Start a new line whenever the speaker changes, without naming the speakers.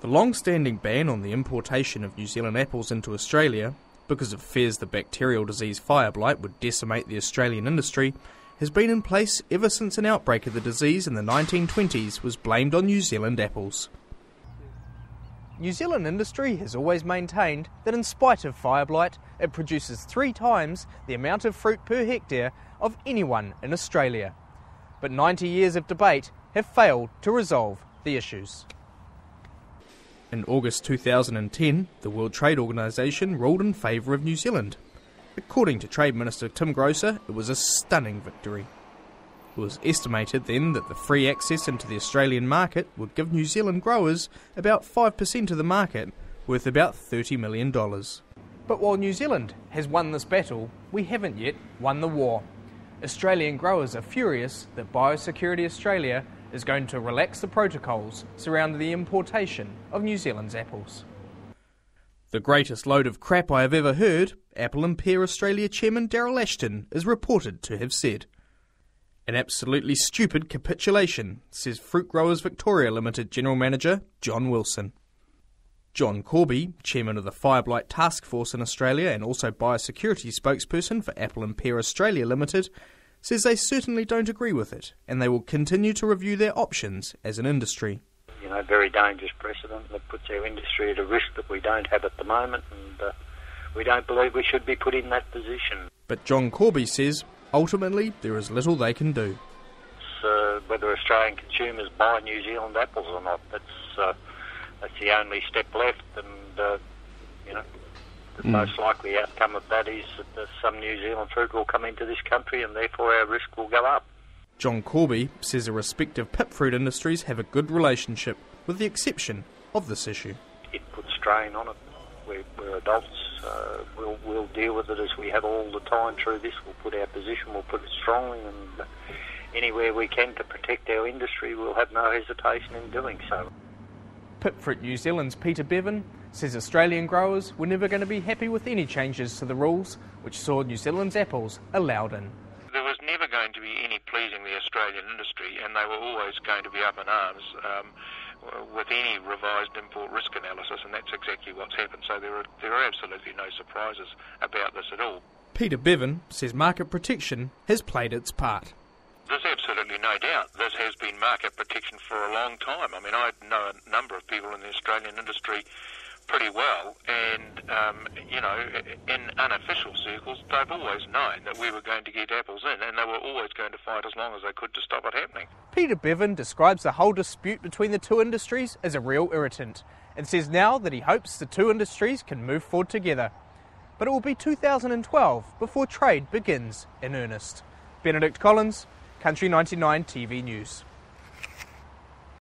The long standing ban on the importation of New Zealand apples into Australia, because of fears the bacterial disease fire blight would decimate the Australian industry, has been in place ever since an outbreak of the disease in the 1920s was blamed on New Zealand apples. New Zealand industry has always maintained that in spite of fire blight, it produces three times the amount of fruit per hectare of anyone in Australia. But 90 years of debate have failed to resolve the issues. In August 2010, the World Trade Organization ruled in favour of New Zealand. According to Trade Minister Tim Groser, it was a stunning victory. It was estimated then that the free access into the Australian market would give New Zealand growers about 5% of the market, worth about $30 million. But while New Zealand has won this battle, we haven't yet won the war. Australian growers are furious that Biosecurity Australia is going to relax the protocols surrounding the importation of New Zealand's apples. The greatest load of crap I have ever heard, Apple and Pear Australia chairman Darrell Ashton is reported to have said. An absolutely stupid capitulation, says Fruit Growers Victoria Limited General Manager John Wilson. John Corby, chairman of the Fireblight Task Force in Australia and also biosecurity spokesperson for Apple and Pear Australia Limited, says they certainly don't agree with it and they will continue to review their options as an industry.
You know, very dangerous precedent that puts our industry at a risk that we don't have at the moment, and uh, we don't believe we should be put in that position.
But John Corby says ultimately there is little they can do.
Uh, whether Australian consumers buy New Zealand apples or not, that's uh, that's the only step left, and uh, you know the mm. most likely outcome of that is that some New Zealand fruit will come into this country and therefore our risk will go up.
John Corby says the respective pip fruit industries have a good relationship, with the exception of this issue.
It puts strain on it. We're, we're adults. Uh, we'll, we'll deal with it as we have all the time through this. We'll put our position, we'll put it strongly, and uh, anywhere we can to protect our industry, we'll have no hesitation in doing so.
Pipfruit New Zealand's Peter Beaven says Australian growers were never going to be happy with any changes to the rules which saw New Zealand's apples allowed in.
There was never going to be any pleasing the Australian industry, and they were always going to be up in arms um, with any revised import risk analysis, and that's exactly what's happened. So there are, there are absolutely no surprises about this at all.
Peter Beaven says market protection has played its part.
There's absolutely no doubt this has been market protection for a long time. I mean, I know a number of people in the Australian industry pretty well, and um, you know, in unofficial circles, they've always known that we were going to get apples in, and they were always going to fight as long as they could to stop it happening.
Peter Beaven describes the whole dispute between the two industries as a real irritant, and says now that he hopes the two industries can move forward together. But it will be 2012 before trade begins in earnest. Benedict Collins, Country 99 TV News.